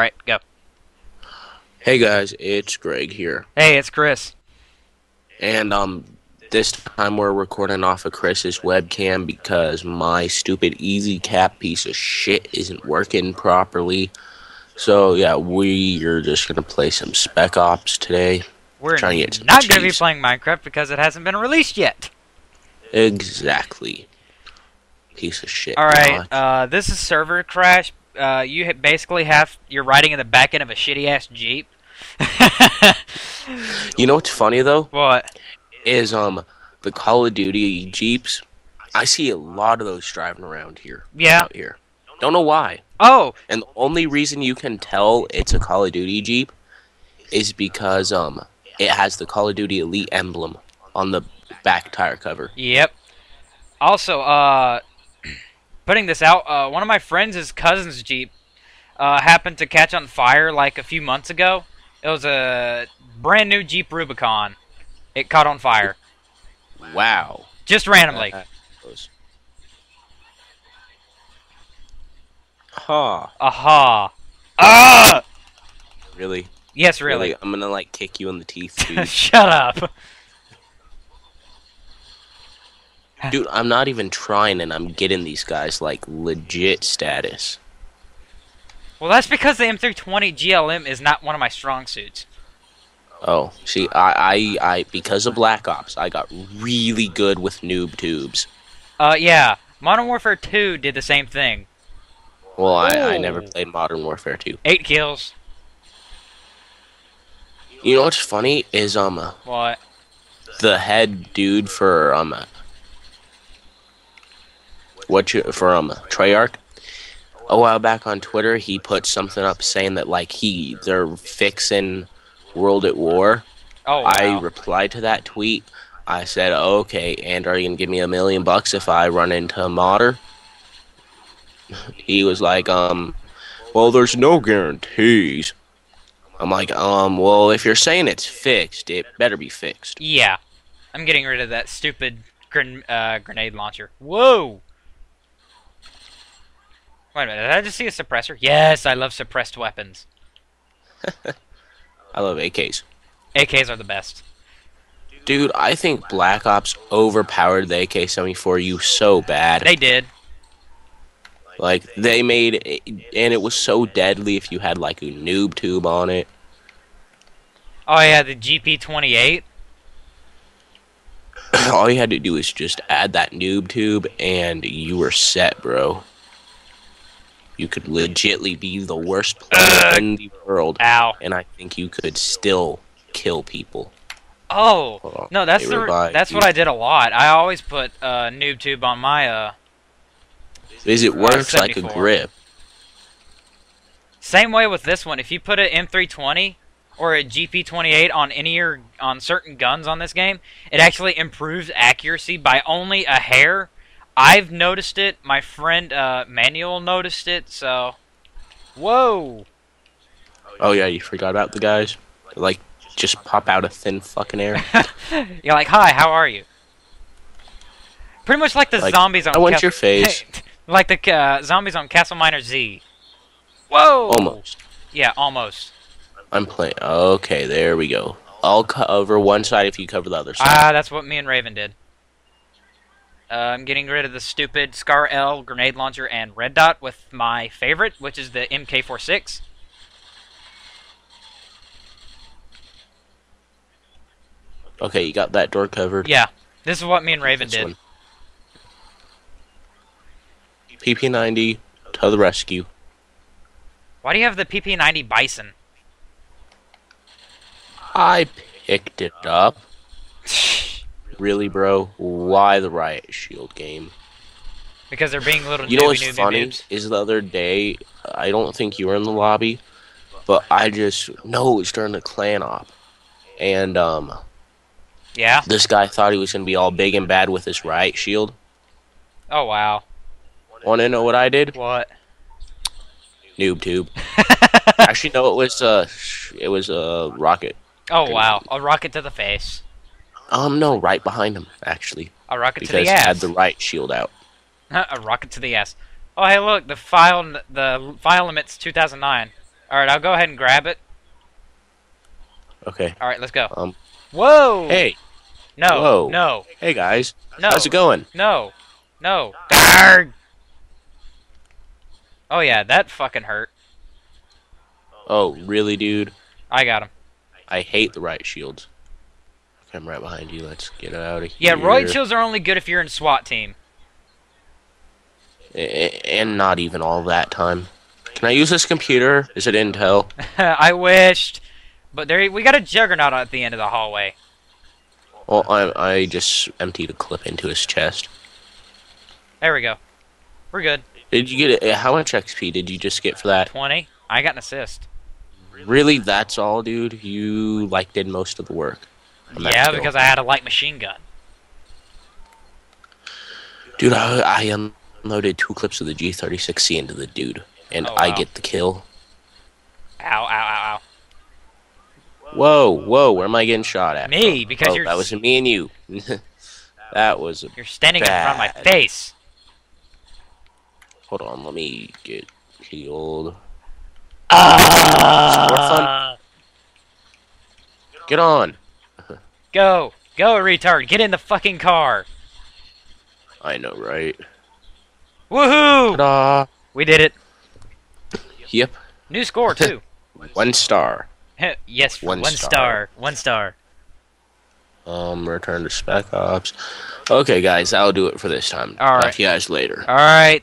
Alright, go. Hey guys, it's Greg here. Hey, it's Chris. And um this time we're recording off of Chris's webcam because my stupid EasyCAP piece of shit isn't working properly. So yeah, we are just gonna play some Spec Ops today. We're Trying to get some not going to be playing Minecraft because it hasn't been released yet. Exactly. Piece of shit. Alright, uh, this is server crash. Uh, you basically have, you're riding in the back end of a shitty ass Jeep. you know what's funny though? what? Is um the Call of Duty Jeeps. I see a lot of those driving around here. Yeah. Out here. Don't know why. Oh, And the only reason you can tell it's a Call of Duty Jeep is because um it has the Call of Duty Elite emblem on the back tire cover. Yep. Also, uh, putting this out, uh, one of my friends' his cousin's Jeep uh, happened to catch on fire like a few months ago. It was a brand new Jeep Rubicon. It caught on fire. Wow. Just randomly. Huh. Aha. Ah! Really? Yes, really. I'm gonna like kick you in the teeth. Shut up. Dude, I'm not even trying and I'm getting these guys like legit status. Well, that's because the M320 GLM is not one of my strong suits. Oh, see, I, I, I, because of Black Ops, I got really good with noob tubes. Uh, yeah. Modern Warfare 2 did the same thing. Well, I, I never played Modern Warfare 2. Eight kills. You know what's funny is um What? the head dude for um what you for um Treyarch a while back on Twitter he put something up saying that like he they're fixing World at War. Oh, wow. I replied to that tweet. I said, "Okay, and are you gonna give me a million bucks if I run into a modder?" He was like, "Um, well, there's no guarantees." I'm like, "Um, well, if you're saying it's fixed, it better be fixed." Yeah. I'm getting rid of that stupid gren- uh, grenade launcher. Whoa! Wait a minute, did I just see a suppressor? Yes, I love suppressed weapons. I love AKs. AKs are the best. Dude, I think Black Ops overpowered the AK-74U so bad. They did. Like they made, it, and it was so deadly if you had like a noob tube on it. Oh yeah, the GP28. All you had to do is just add that noob tube, and you were set, bro. You could legitly be the worst player in the world, Ow. and I think you could still kill people. Oh no, that's They the that's you. what I did a lot. I always put uh, noob tube on my uh. Because it works like a grip. Same way with this one. If you put an M320 or a GP28 on any or on certain guns on this game, it actually improves accuracy by only a hair. I've noticed it. My friend uh, Manuel noticed it. So, whoa. Oh yeah, you forgot about the guys. Like, just pop out of thin fucking air. You're like, hi, how are you? Pretty much like the Like, zombies on. I want Cas- your face. like the uh, zombies on CastleMiner Z. Whoa. Almost. Yeah, almost. I'm playing. Okay, there we go. I'll cover one side if you cover the other side. Ah, that's what me and Raven did. Uh, I'm getting rid of the stupid Scar L grenade launcher and red dot with my favorite, which is the MK46. okay, you got that door covered. Yeah, this is what me and Raven This did. one. PP90 to the rescue. Why do you have the PP90 Bison? I picked it up. Really, bro? Why the riot shield game? because they're being little You know what's funny noobs. is the other day. I don't think you were in the lobby, but I just no, it was during the clan op, and um, Yeah. this guy thought he was gonna be all big and bad with his riot shield. Oh wow. Want to know what I did? What? Noob tube. Actually, no, it was uh, it was a uh, rocket. oh wow. A rocket to the face. Um, no, right behind him actually, A rocket to because the he ass. had the riot shield out. a rocket to the ass. Oh hey look, the file the file limit's 2009. All right, I'll go ahead and grab it. Okay. All right, let's go. Um. Whoa! Hey, no, whoa. no, hey guys. no, How's it going? no, no. Darg! Oh yeah, that fucking hurt. Oh, really, dude? I got him. I hate the riot shields. I'm right behind you. Let's get out of here. Yeah, riot shields are only good if you're in SWAT team. And not even all that time. Can I use this computer? Is it Intel? I wished, but there we got a juggernaut at the end of the hallway. Well, I I just emptied a clip into his chest. There we go. We're good. Did you get it? How much XP did you just get for that? Twenty. I got an assist. Really, that's all, dude? You like did most of the work. Yeah, because I had a light machine gun. dude, I, I unloaded two clips of the G36C into the dude, and Oh, I get the kill. Ow, ow, ow, ow. Whoa, whoa, where am I getting shot at? Me, because oh, you're that was me and you. that was. A, you're standing in front of my face. hold on, let me get healed. Ah! Get on. Go, go, retard! Get in the fucking car. I know, right? Woohoo! Ta-da! We did it. Yep, New score too. one star. yes, for One one star. star. One star. Um, return to Spec Ops. Okay, guys, that'll do it for this time. All Talk to you guys later. All right.